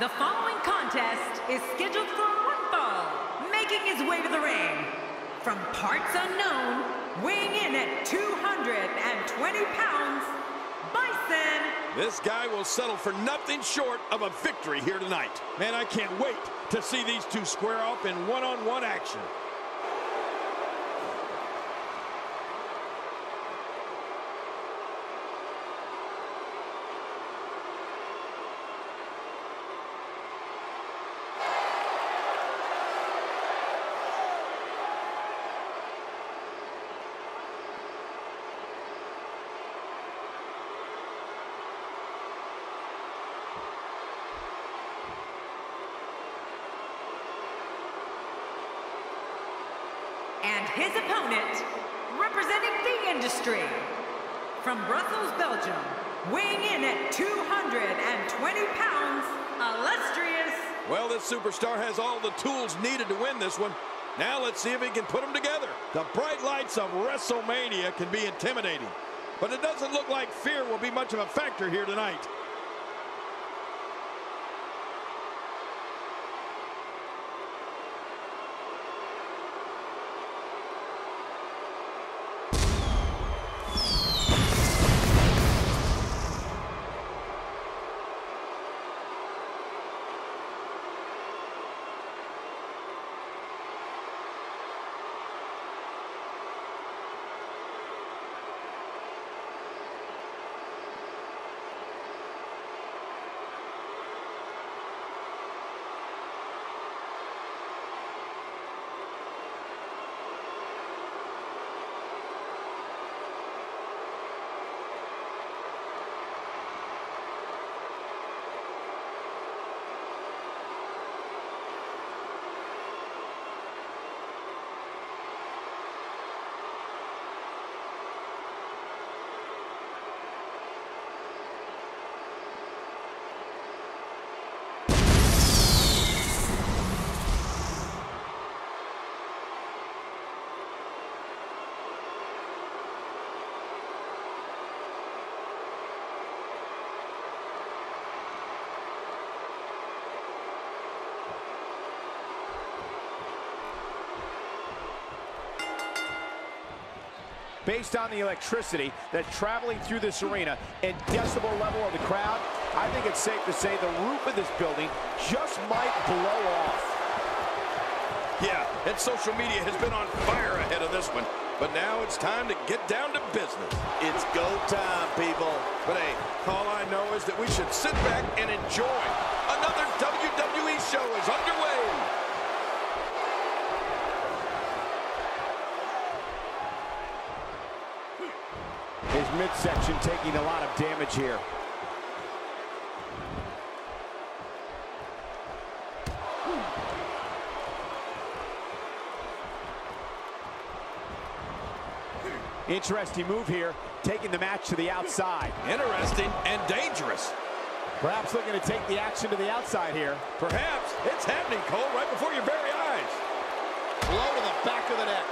The following contest is scheduled for one fall, making his way to the ring. From parts unknown, weighing in at 220 pounds, Bison. This guy will settle for nothing short of a victory here tonight. Man, I can't wait to see these two square off in one-on-one -on -one action. His opponent, representing the industry, from Brussels, Belgium, weighing in at 220 pounds, illustrious. Well, this superstar has all the tools needed to win this one. Now let's see if he can put them together. The bright lights of WrestleMania can be intimidating, but it doesn't look like fear will be much of a factor here tonight. Based on the electricity that's traveling through this arena and decibel level of the crowd, I think it's safe to say the roof of this building just might blow off. Yeah, and social media has been on fire ahead of this one. But now it's time to get down to business. It's go time, people. But hey, all I know is that we should sit back and enjoy. Another WWE show is underway. His midsection taking a lot of damage here. Interesting move here, taking the match to the outside. Interesting and dangerous. Perhaps looking to take the action to the outside here. Perhaps it's happening, Cole, right before your very eyes. Blow to the back of the neck.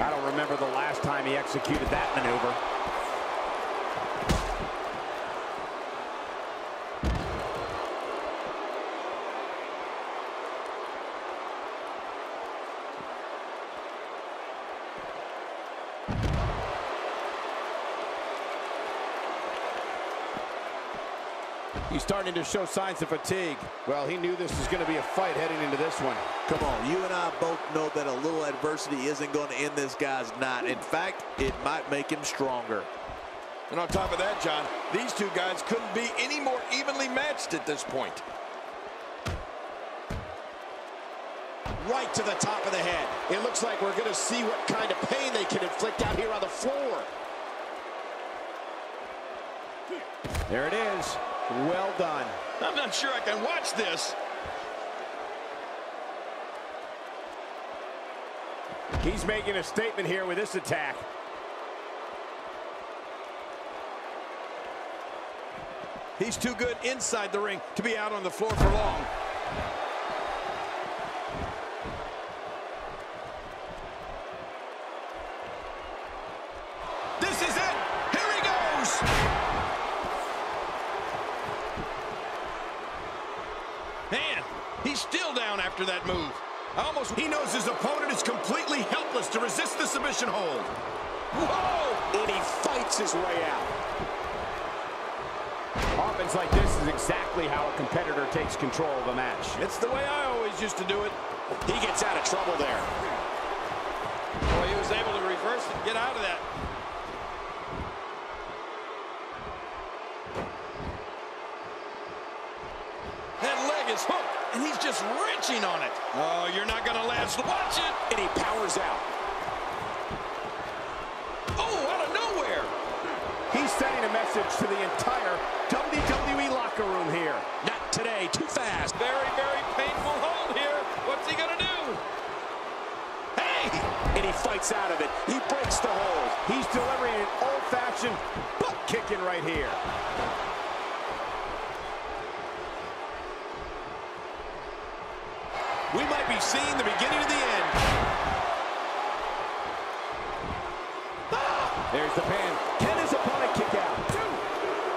I don't remember the last time he executed that maneuver. He's starting to show signs of fatigue. Well, he knew this was going to be a fight heading into this one. Come on, you and I both know that a little adversity isn't going to end this guy's night. In fact, it might make him stronger. And on top of that, John, these two guys couldn't be any more evenly matched at this point. Right to the top of the head. It looks like we're going to see what kind of pain they can inflict out here on the floor. There it is. Well done. I'm not sure I can watch this. He's making a statement here with this attack. He's too good inside the ring to be out on the floor for long. This is it. Here he goes. Man, he's still down after that move. Almost... He knows his opponent is completely helpless to resist the submission hold. Whoa! And he fights his way out. Offense like this is exactly how a competitor takes control of a match. It's the way I always used to do it. He gets out of trouble there. Boy, he was able to reverse and get out of that. That leg is hooked, and he's just wrenching on it. Oh, you're not going to last. Watch it. And he powers out. Oh, out of nowhere. He's sending a message to the entire WWE locker room here. Not today. Too fast. Very, very painful hold here. What's he going to do? Hey! And he fights out of it. He breaks the hold. He's delivering an old-fashioned butt kicking right here. We might be seeing the beginning of the end. Ah! There's the pin. Can his opponent kick out?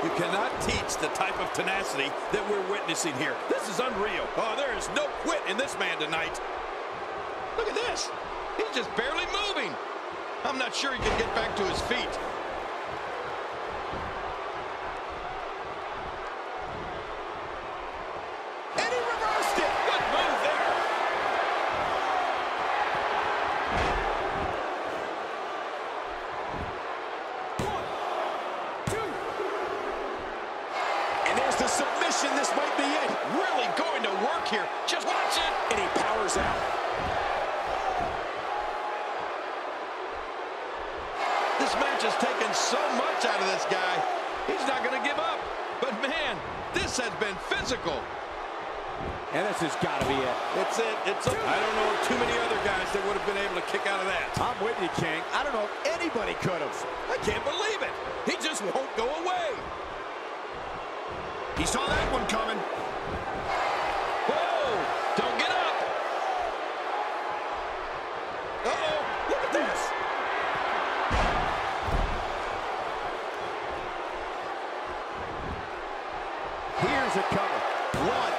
You cannot teach the type of tenacity that we're witnessing here. This is unreal. Oh, there is no quit in this man tonight. Look at this. He's just barely moving. I'm not sure he can get back to his feet. And he reversed it. Good move there. And there's the submission. This might be it. Really going to work here. Just watch it. And he powers out. This match has taken so much out of this guy. He's not going to give up. But man, this has been physical. And this has got to be it. It's it. It's a, I don't know of too many other guys that would have been able to kick out of that. I'm with you, King. I don't know if anybody could have. I can't believe it. He just won't go away. He saw that one coming. Whoa! Don't get up. Uh-oh. Look at this. Here's a cover. One,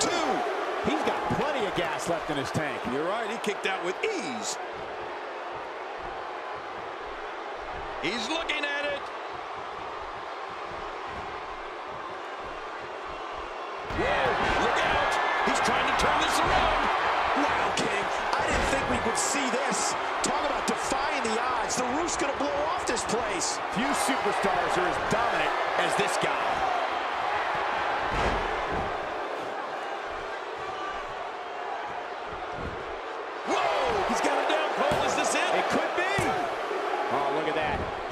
two. He's got plenty of gas left in his tank. You're right. He kicked out with ease. He's looking at it. Whoa, look out. He's trying to turn this around. Wow, King. I didn't think we would see this. Talk about defying the odds. The roof's going to blow off this place. Few superstars are as dominant as this guy.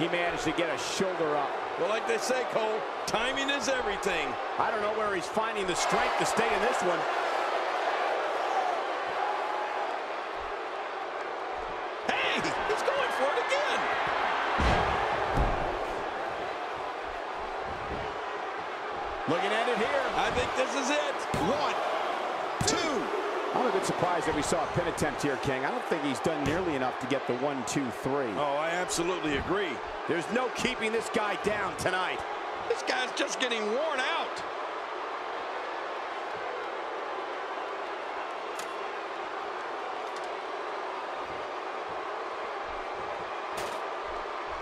He managed to get a shoulder up. Well, like they say, Cole, timing is everything. I don't know where he's finding the strength to stay in this one. Hey, he's going for it again. Looking at it here. I think this is it. One. I'm a bit surprised that we saw a pin attempt here, King. I don't think he's done nearly enough to get the one, two, three. Oh, I absolutely agree. There's no keeping this guy down tonight. This guy's just getting worn out.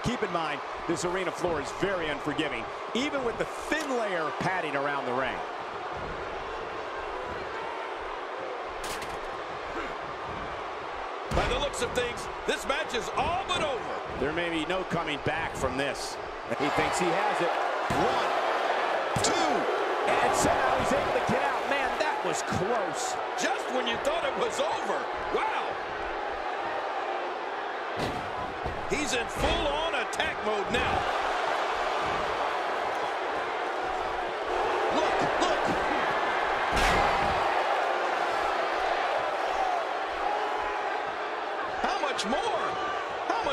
Keep in mind, this arena floor is very unforgiving, even with the thin layer of padding around the ring. By the looks of things, this match is all but over. There may be no coming back from this. He thinks he has it. One, two. And somehow he's able to get out. Man, that was close. Just when you thought it was over. Wow. He's in full-on attack mode now.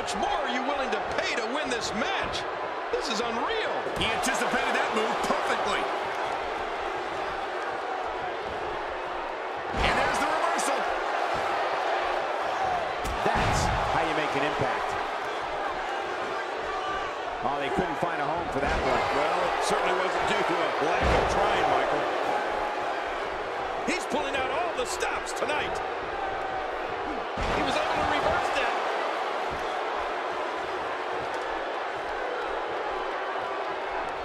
Much more are you willing to pay to win this match? This is unreal. He anticipated that move perfectly. And there's the reversal. That's how you make an impact. Oh, they couldn't find a home for that one. Well, it certainly wasn't due to a lack of trying, Michael. He's pulling out all the stops tonight. He was able to reverse that.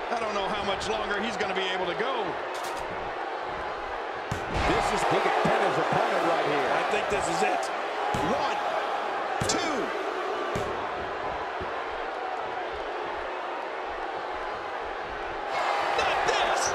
I don't know how much longer he's going to be able to go. This is, he could pin his opponent right here. I think this is it. One, two. Not this.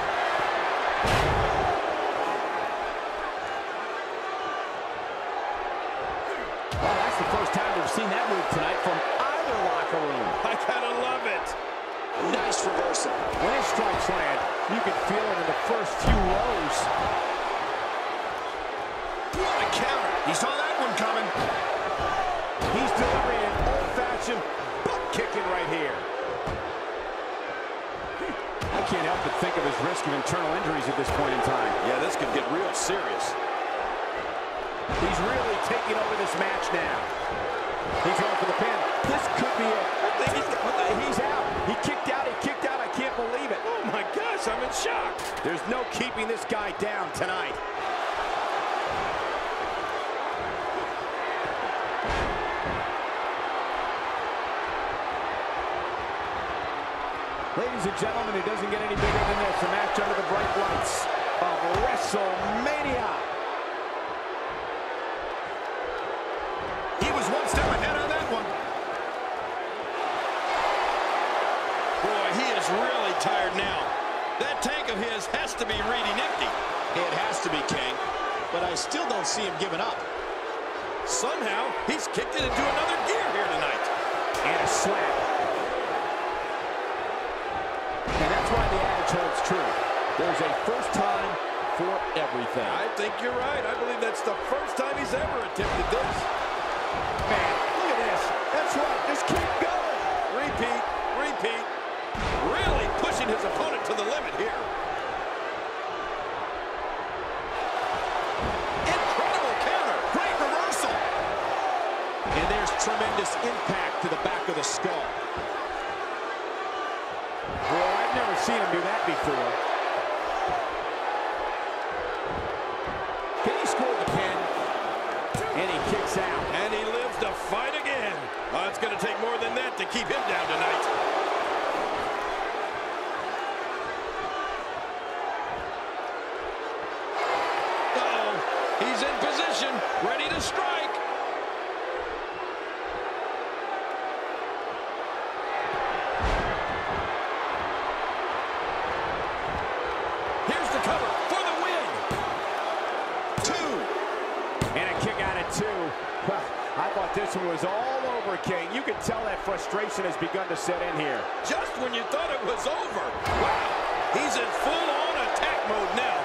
That's the first time we've seen that move tonight from either locker room. I gotta love it. Nice reversal. When his strikes land, you can feel it in the first few rows. What a counter. He saw that one coming. He's delivering an old-fashioned butt kicking right here. I can't help but think of his risk of internal injuries at this point in time. Yeah, this could get real serious. He's really taking over this match now. He's going for the pin. This could be it. Keeping this guy down tonight. Ladies and gentlemen, it doesn't get any bigger than this. A match under the bright lights of WrestleMania. Tank of his has to be reading empty. It has to be, King. But I still don't see him giving up. Somehow, he's kicked it into another gear here tonight. And a slap. And that's why the adage holds true. There's a first time for everything. I think you're right. I believe that's the first time he's ever attempted this. Man, look at this. That's right. Just keep going. Repeat, repeat. Really pushing his opponent to the limit here. Incredible counter. Great reversal. And there's tremendous impact to the back of the skull. Boy, I've never seen him do that before. Can he score the pin? And he kicks out. And he lives to fight again. Oh, it's going to take more than that to keep him down tonight. Uh-oh. He's in position, ready to strike. Here's the cover for the win. Two. And a kick out at two. Well, One was all over, King. You can tell that frustration has begun to set in here. just when you thought it was over. Wow, he's in full-on attack mode now.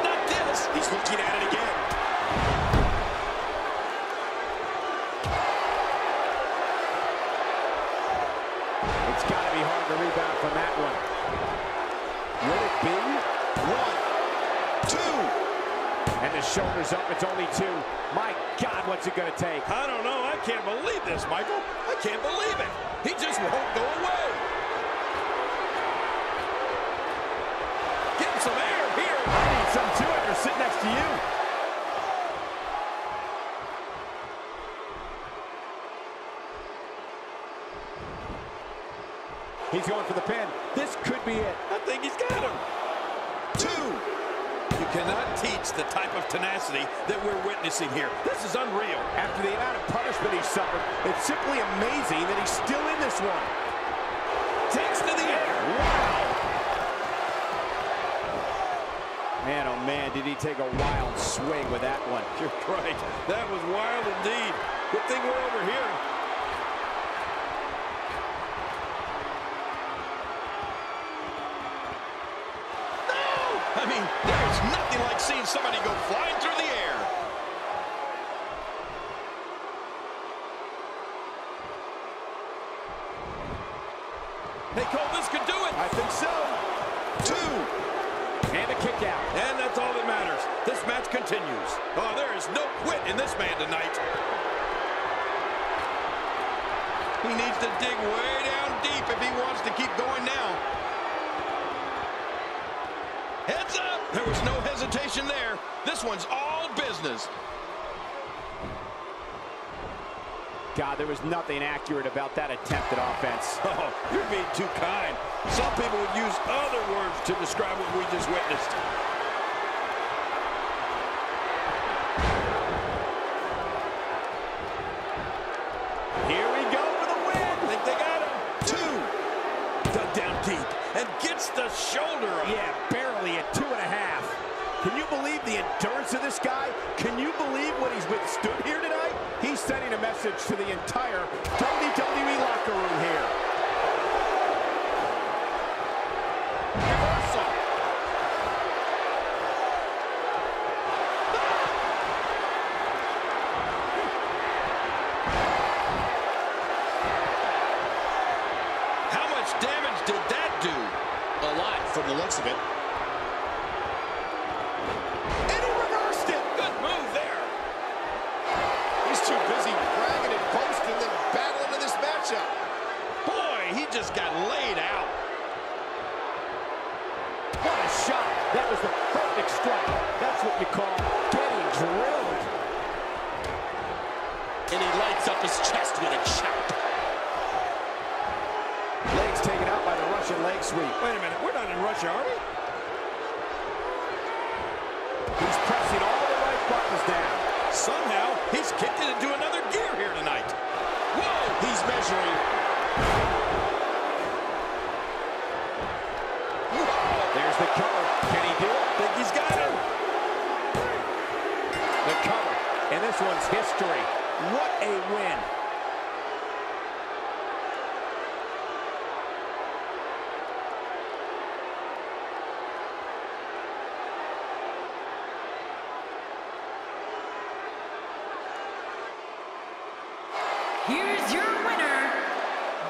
Not this. He's looking at it again. It's got to be hard to rebound from that one. Will it be? One, two. And the shoulder's up. It's only two. My God, what's it going to take? I don't know. I can't believe this, Michael. I can't believe it. He just won't go away. Get some air here. I need some too after sitting next to you. He's going for the pin. This could be it. I think he's got him. Cannot teach the type of tenacity that we're witnessing here. This is unreal. After the amount of punishment he suffered, it's simply amazing that he's still in this one. Takes to the air. Wow! Man, oh man, did he take a wild swing with that one. You're right. That was wild indeed. Good thing we're over here. seen somebody go flying through the air. Hey, Cole, this could do it. I think so. Two. And a kick out. And that's all that matters. This match continues. Oh, there is no quit in this man tonight. He needs to dig way down deep if he wants to keep going now. There was no hesitation there. This one's all business. God, there was nothing accurate about that attempted offense. Oh, you're being too kind. Some people would use other words to describe what we just witnessed. Perfect strike. That's what you call getting drilled. And he lights up his chest with a chop. Legs taken out by the Russian leg sweep. Wait a minute. We're not in Russia, are we? He's pressing all the right buttons down. Somehow, he's kicked it into another gear here tonight. Whoa! He's measuring. This one's history. What a win. Here's your winner,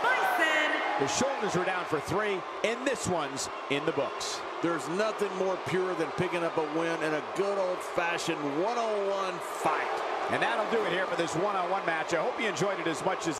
Bison. The shoulders are down for three, and this one's in the books. There's nothing more pure than picking up a win in a good old-fashioned one-on-one fight. And that'll do it here for this one-on-one match. I hope you enjoyed it as much as